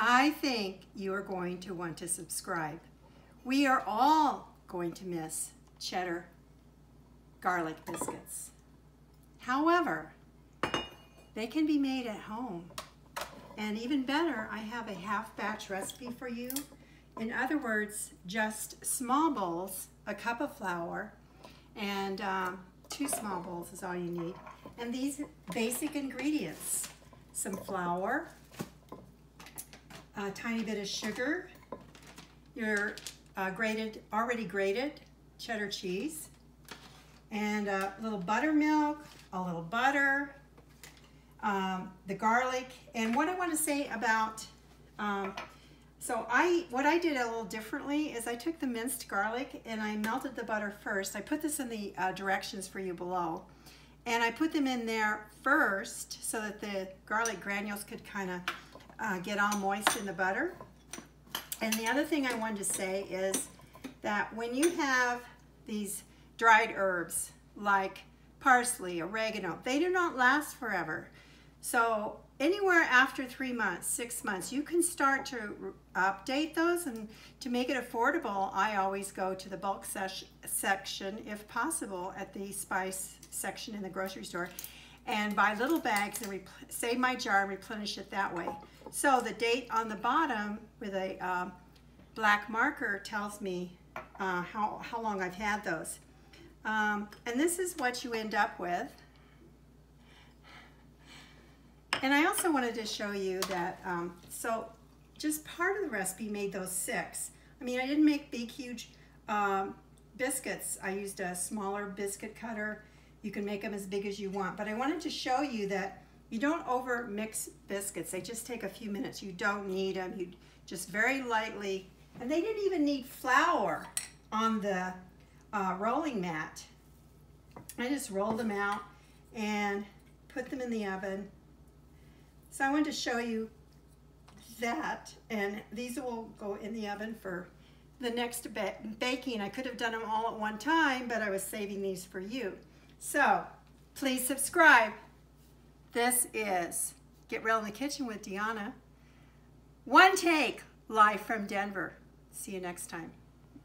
I think you are going to want to subscribe. We are all going to miss cheddar garlic biscuits. However, they can be made at home. And even better, I have a half batch recipe for you. In other words, just small bowls, a cup of flour, and um, two small bowls is all you need. And these basic ingredients, some flour, a tiny bit of sugar, your uh, grated, already grated cheddar cheese, and a little buttermilk, a little butter, um, the garlic. And what I want to say about, um, so I, what I did a little differently is I took the minced garlic and I melted the butter first. I put this in the uh, directions for you below. And I put them in there first so that the garlic granules could kind of uh, get all moist in the butter. And the other thing I wanted to say is that when you have these dried herbs like parsley, oregano, they do not last forever. So anywhere after three months, six months, you can start to update those and to make it affordable, I always go to the bulk section, if possible, at the spice section in the grocery store and buy little bags and save my jar and replenish it that way. So the date on the bottom with a um, black marker tells me uh, how, how long I've had those. Um, and this is what you end up with. And I also wanted to show you that, um, so just part of the recipe made those six. I mean, I didn't make big, huge um, biscuits. I used a smaller biscuit cutter. You can make them as big as you want. But I wanted to show you that you don't over mix biscuits. They just take a few minutes. You don't knead them. You just very lightly, and they didn't even need flour on the uh, rolling mat. I just rolled them out and put them in the oven so I wanted to show you that, and these will go in the oven for the next ba baking. I could have done them all at one time, but I was saving these for you. So please subscribe. This is Get Real in the Kitchen with Diana. One take, live from Denver. See you next time.